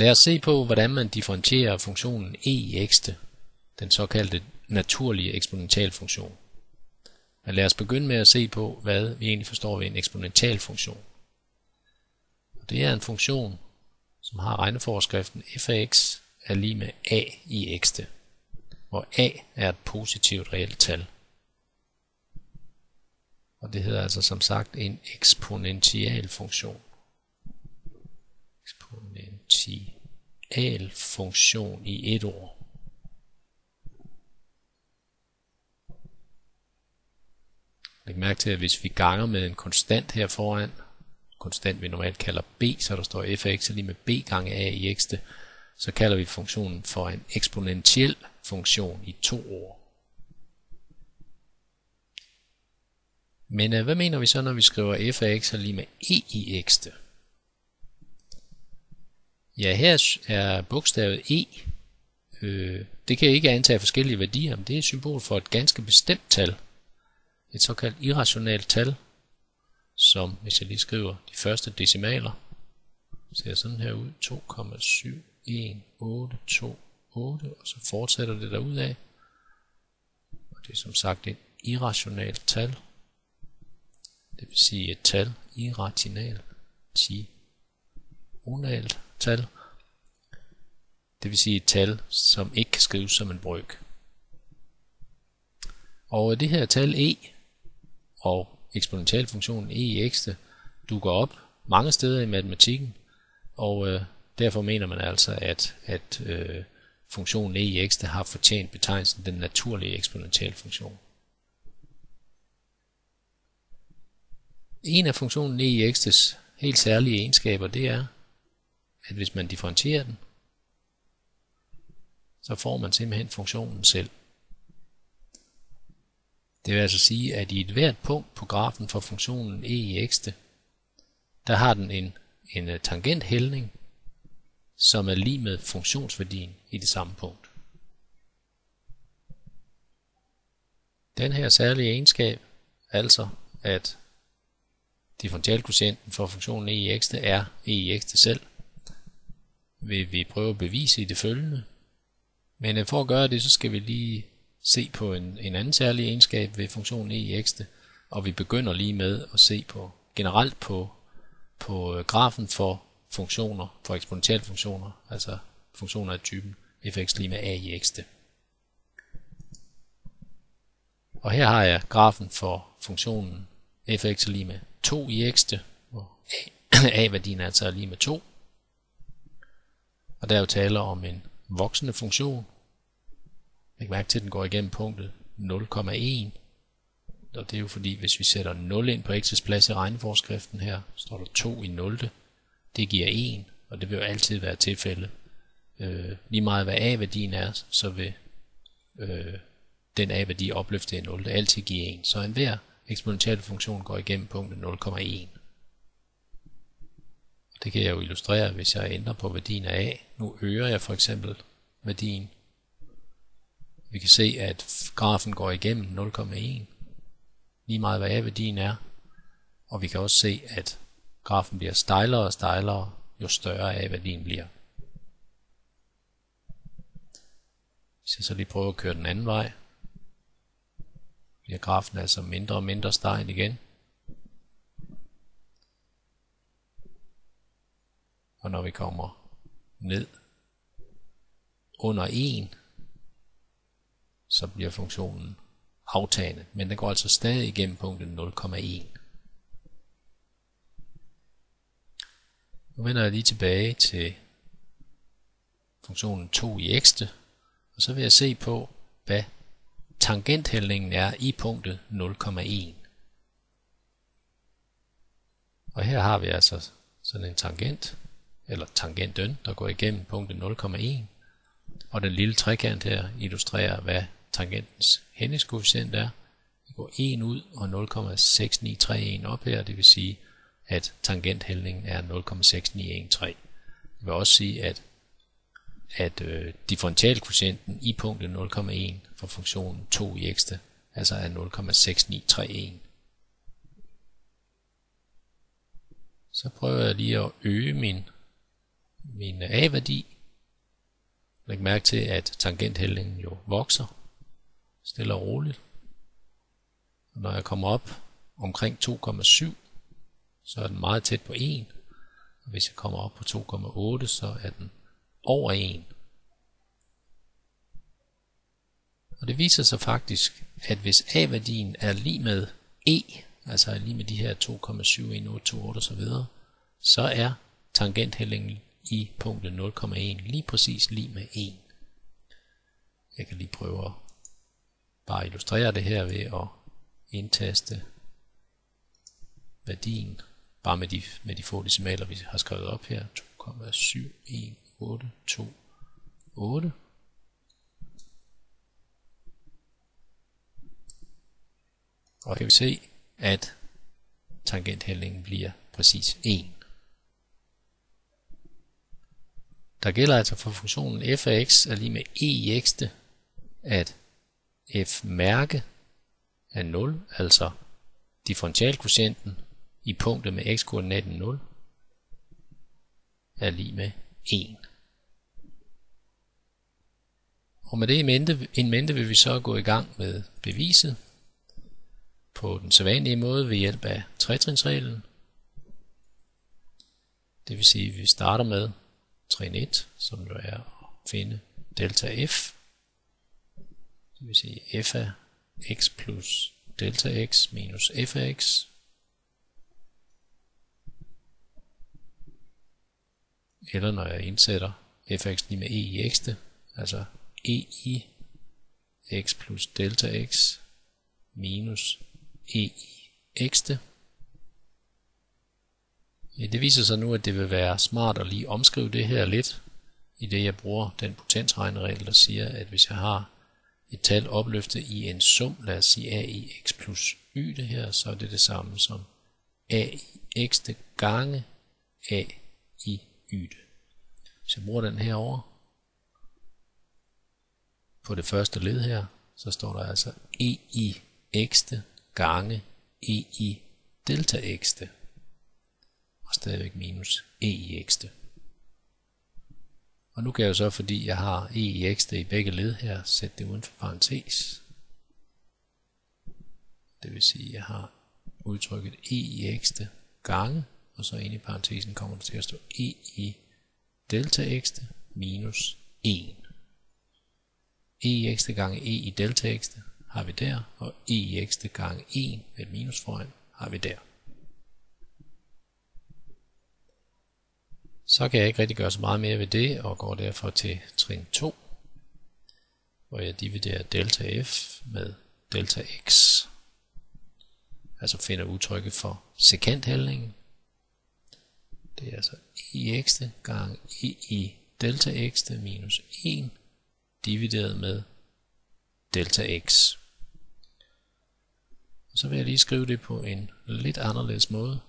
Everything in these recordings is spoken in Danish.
Lad os se på, hvordan man differentierer funktionen e i x, den såkaldte naturlige eksponentialfunktion. Men lad os begynde med at se på, hvad vi egentlig forstår ved en eksponentialfunktion. Det er en funktion, som har regneforskriften f af x er lige med a i x, hvor a er et positivt reelt tal. Og det hedder altså som sagt en eksponential funktion. Eksponential funktion i et ord. Læg mærke til, at hvis vi ganger med en konstant her foran, konstant vi normalt kalder b, så der står f af x er lige med b gange a i x, så kalder vi funktionen for en eksponentiel funktion i to ord. Men øh, hvad mener vi så, når vi skriver f af x er lige med e i x? Ja, her er bogstavet e. Øh, det kan ikke antage forskellige værdier, men det er et symbol for et ganske bestemt tal. Et såkaldt irrationelt tal, som hvis jeg lige skriver de første decimaler, ser sådan her ud, 2,71828, og så fortsætter det af. Og det er som sagt et irrationelt tal. Det vil sige et tal, irrationalt, tionalt tal. Det vil sige et tal, som ikke kan skrives som en brøk. Og det her tal e og eksponentialfunktionen e i x dukker op mange steder i matematikken, og øh, derfor mener man altså, at, at øh, funktionen e i x har fortjent betegnelsen den naturlige eksponentialfunktion. En af funktionen e i x's helt særlige egenskaber, det er, at hvis man differentierer den, så får man simpelthen funktionen selv. Det vil altså sige, at i et hvert punkt på grafen for funktionen e i x, der har den en, en øh, tangenthældning, som er lige med funktionsværdien i det samme punkt. Den her særlige egenskab, altså at differentialkvotienten for funktionen e i x er e i x selv, vil vi prøve at bevise i det følgende. Men øh, for at gøre det, så skal vi lige se på en, en anden særlig egenskab ved funktionen e i x, og vi begynder lige med at se på generelt på, på øh, grafen for funktioner, for eksponentialfunktioner, altså funktioner af typen fx lige med a i x. Og her har jeg grafen for funktionen fx lige med 2 i x, hvor a-værdien altså er lige med 2. Og der er jo tale om en voksende funktion, Læg mærke til, at den går igennem punktet 0,1. Og det er jo fordi, hvis vi sætter 0 ind på x's plads i regneforskriften her, står der 2 i 0. Det giver 1, og det vil jo altid være tilfældet. Øh, lige meget hvad a-værdien er, så vil øh, den a-værdi opløftet i 0, altid give 1. Så enhver eksponentiel funktion går igennem punktet 0,1. Det kan jeg jo illustrere, hvis jeg ændrer på værdien af a. Nu øger jeg for eksempel værdien vi kan se, at grafen går igennem 0,1, lige meget hvad A-værdien er. Og vi kan også se, at grafen bliver stejlere og stejlere, jo større A-værdien bliver. Hvis jeg så lige prøver at køre den anden vej, bliver grafen altså mindre og mindre stejl igen. Og når vi kommer ned under 1, så bliver funktionen aftagende, men den går altså stadig igennem punktet 0,1. Nu vender jeg lige tilbage til funktionen 2 i x, og så vil jeg se på, hvad tangenthældningen er i punktet 0,1. Og her har vi altså sådan en tangent, eller tangenten, der går igennem punktet 0,1. Og den lille trekant her illustrerer, hvad tangentens hældningskoefficient er. Vi går 1 ud og 0,6931 op her, det vil sige, at tangenthældningen er 0,6913. Det vil også sige, at, at øh, differentialkoefficienten i punktet 0,1 for funktionen 2 i x altså er 0,6931. Så prøver jeg lige at øge min min A-værdi. Læg mærke til, at tangenthældningen jo vokser stille og roligt. Og når jeg kommer op omkring 2,7, så er den meget tæt på 1. Og hvis jeg kommer op på 2,8, så er den over 1. Og det viser sig faktisk, at hvis A-værdien er lige med E, altså er lige med de her 2,7128 osv., så er tangenthældningen i punktet 0,1 lige præcis lige med 1. Jeg kan lige prøve at bare illustrere det her ved at indtaste værdien bare med de, med de få decimaler, vi har skrevet op her. 2,71828. Og kan vi se, at tangenthældningen bliver præcis 1. Der gælder altså for funktionen f af x er lige med e i x, at f mærke er 0, altså differentialkoefficienten i punktet med x-koordinaten 0 er lige med 1. Og med det i mente, in mente vil vi så gå i gang med beviset på den sædvanlige måde ved hjælp af tretrinsreglen. Det vil sige, at vi starter med trin 1, som jo er at finde delta f. Det vil sige f af x plus delta x minus f af x. Eller når jeg indsætter f af x lige med e i x, altså e i x plus delta x minus e i x. Ja, det viser sig nu, at det vil være smart at lige omskrive det her lidt, i det jeg bruger den potensregneregel, der siger, at hvis jeg har et tal opløftet i en sum, lad os sige a i x plus y det her, så er det det samme som a i x det gange a i y det. Hvis jeg bruger den her over på det første led her, så står der altså e i x det gange e i delta x det, og stadigvæk minus e i x. Og nu kan jeg jo så, fordi jeg har e i x i begge led her, sætte det uden for parentes. Det vil sige, at jeg har udtrykket e i x gange, og så ind i parentesen kommer det til at stå e i delta x minus 1. e i x gange e i delta x har vi der, og e i x gange 1 med minus foran har vi der. Så kan jeg ikke rigtig gøre så meget mere ved det, og går derfor til trin 2, hvor jeg dividerer delta f med delta x. Altså finder udtrykket for sekanthældningen. Det er altså e i x gange e i delta x minus 1 divideret med delta x. Og så vil jeg lige skrive det på en lidt anderledes måde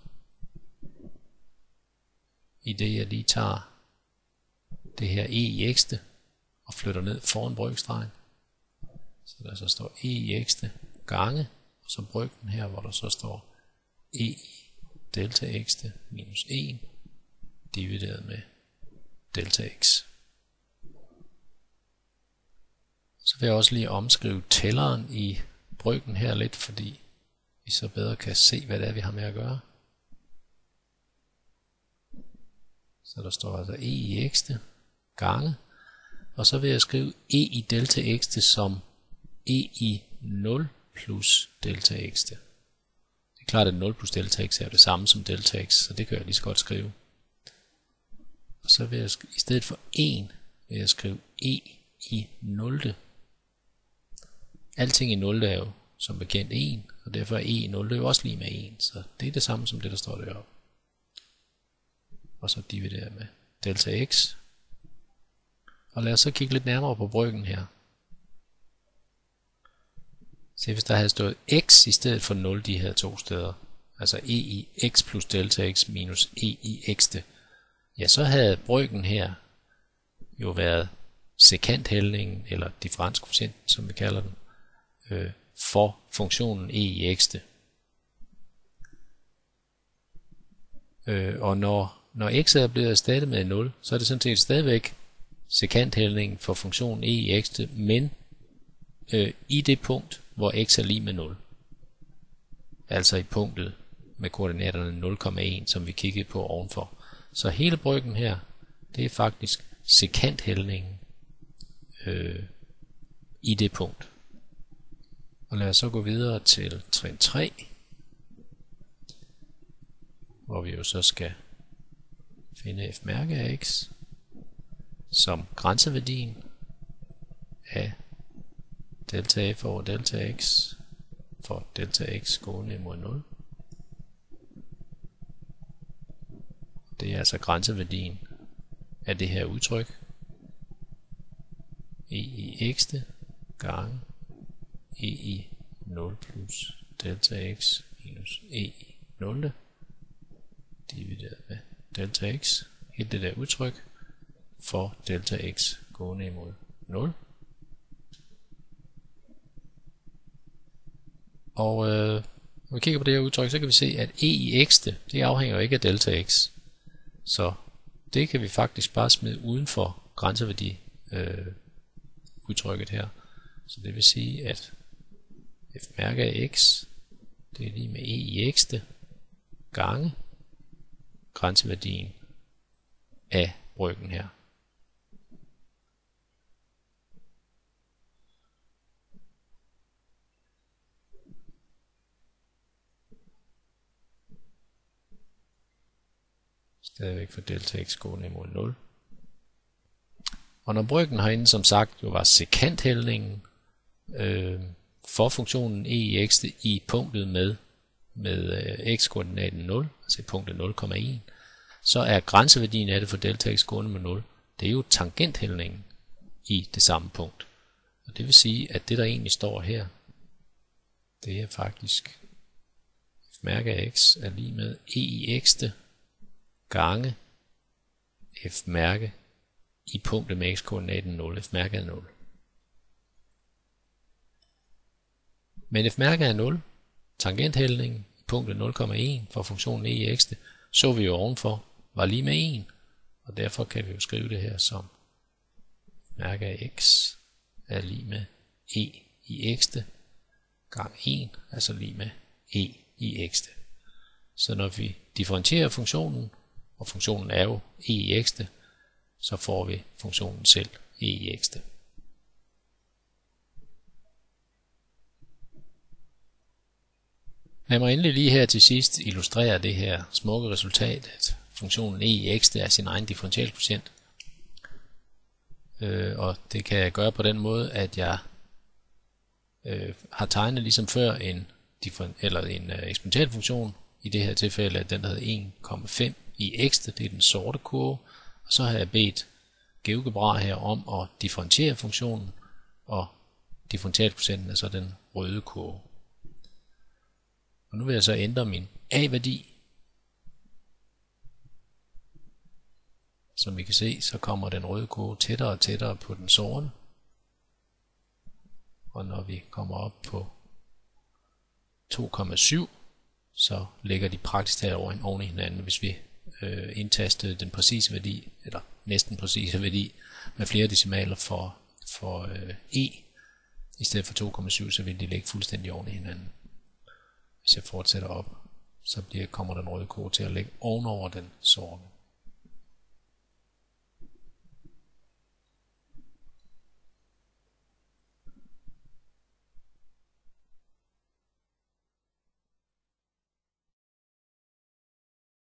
i det jeg lige tager det her e i x og flytter ned foran brygstregen. Så der så står e i x gange, og så bryggen her, hvor der så står e i delta x minus 1 divideret med delta x. Så vil jeg også lige omskrive tælleren i bryggen her lidt, fordi vi så bedre kan se, hvad det er, vi har med at gøre. Så der står altså e i x gange. Og så vil jeg skrive e i delta x som e i 0 plus delta x. Det er klart, at 0 plus delta x er det samme som delta x, så det kan jeg lige så godt skrive. Og så vil jeg i stedet for 1 vil jeg skrive e i 0. Alting i 0 er jo som bekendt 1, og derfor er e i 0 jo også lige med 1, så det er det samme som det, der står deroppe og så dividere med delta x. Og lad os så kigge lidt nærmere på bryggen her. Se, hvis der havde stået x i stedet for 0 de her to steder, altså e i x plus delta x minus e i x, ja, så havde bryggen her jo været sekanthældningen, eller differenskoefficienten, som vi kalder den, øh, for funktionen e i x. Øh, og når når x er blevet erstattet med 0, så er det sådan set stadigvæk sekanthældningen for funktionen e i x, men øh, i det punkt, hvor x er lige med 0. Altså i punktet med koordinaterne 0,1, som vi kiggede på ovenfor. Så hele bryggen her, det er faktisk sekanthældningen øh, i det punkt. Og lad os så gå videre til trin 3, hvor vi jo så skal finde f mærke af x som grænseværdien af delta f over delta x for delta x gående mod 0. Det er altså grænseværdien af det her udtryk e i x gange e i 0 plus delta x minus e i 0 divideret med delta x, hele det der udtryk, for delta x gående imod 0. Og øh, når vi kigger på det her udtryk, så kan vi se, at e i x, det, det afhænger ikke af delta x. Så det kan vi faktisk bare smide uden for grænseværdi øh, udtrykket her. Så det vil sige, at f mærke af x, det er lige med e i x gange grænseværdien af ryggen her. Stadigvæk for delta x gående imod 0. Og når bryggen herinde som sagt jo var sekanthældningen øh, for funktionen e i x i punktet med, med øh, x-koordinaten 0, til i punktet 0,1, så er grænseværdien af det for delta x gående med 0, det er jo tangenthældningen i det samme punkt. Og det vil sige, at det der egentlig står her, det er faktisk f mærke af x er lige med e i x gange f mærke i punktet med x-koordinaten 0, f mærke er 0. Men f mærke er 0, tangenthældningen punktet 0,1 for funktionen e i x, så vi jo ovenfor, var lige med 1, og derfor kan vi jo skrive det her som mærke af x er lige med e i x gang 1, altså lige med e i x. Så når vi differentierer funktionen, og funktionen er jo e i x, så får vi funktionen selv e i x. Lad mig endelig lige her til sidst illustrere det her smukke resultat, at funktionen e i x det er sin egen differentialkvotient. Øh, og det kan jeg gøre på den måde, at jeg øh, har tegnet ligesom før en, eller en øh, eksponentiel funktion, i det her tilfælde at den hedder 1,5 i x, det er den sorte kurve, og så har jeg bedt GeoGebra her om at differentiere funktionen, og differentialprocenten er så den røde kurve. Og nu vil jeg så ændre min a-værdi. Som vi kan se, så kommer den røde kurve tættere og tættere på den sorte. Og når vi kommer op på 2,7, så ligger de praktisk talt oven i hinanden, hvis vi øh, indtastede den præcise værdi, eller næsten præcise værdi, med flere decimaler for, for øh, e, i stedet for 2,7, så ville de ligge fuldstændig oven i hinanden. Hvis jeg fortsætter op, så bliver, kommer den røde kurve til at ligge ovenover den sorte.